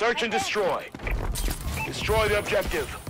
Search and destroy. Destroy the objective.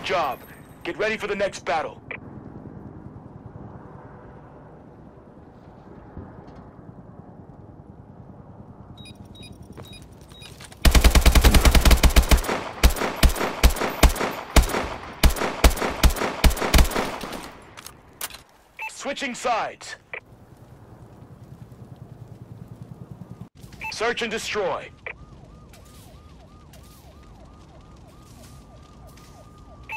Good job. Get ready for the next battle. Switching sides. Search and destroy.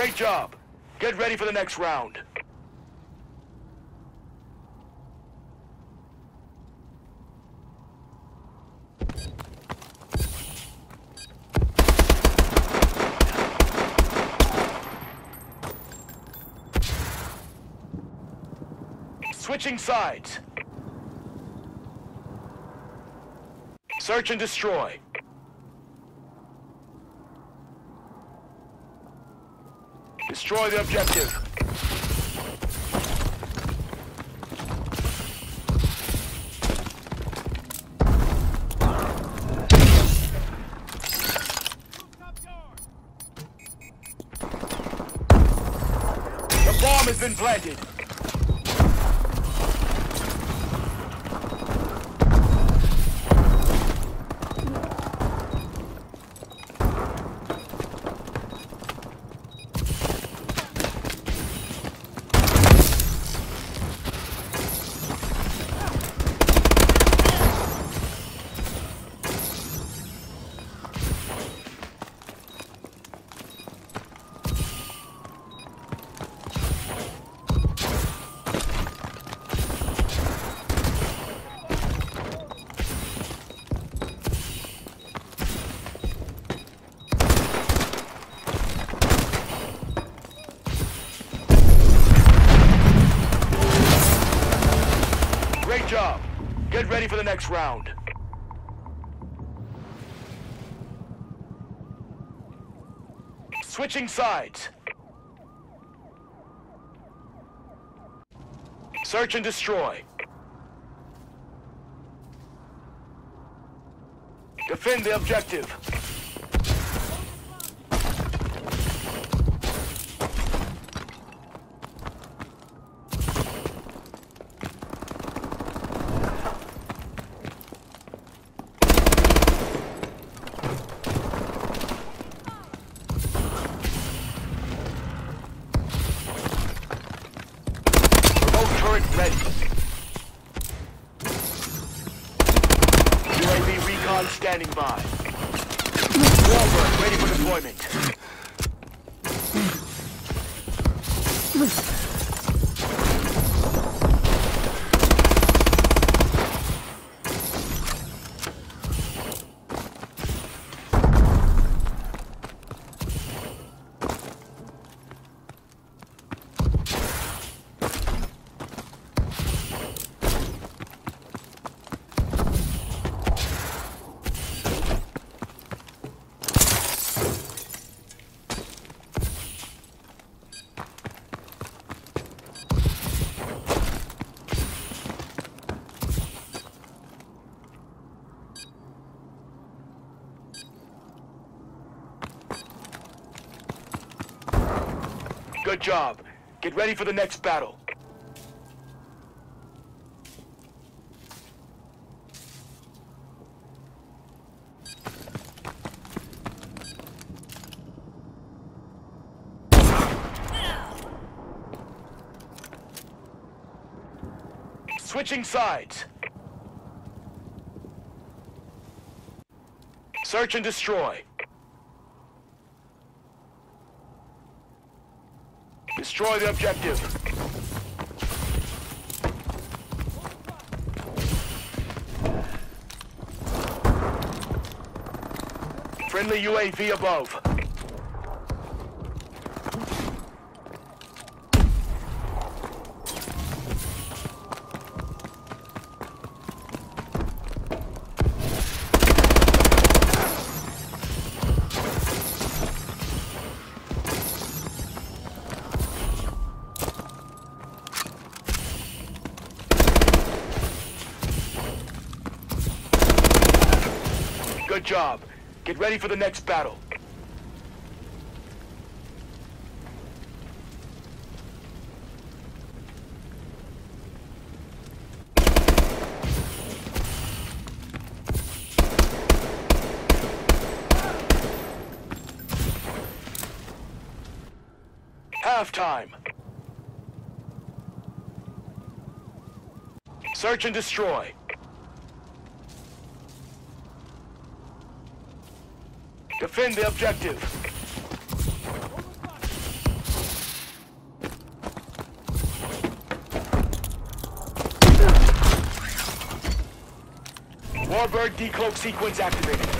Great job. Get ready for the next round. Switching sides. Search and destroy. Destroy the objective. The bomb has been planted. ready for the next round. Switching sides. Search and destroy. Defend the objective. Recon standing by. Warbird ready for deployment. Good job. Get ready for the next battle. Switching sides. Search and destroy. Destroy the objective. Friendly UAV above. Job. Get ready for the next battle. Halftime. Search and destroy. Defend the objective. Warbird decloak sequence activated.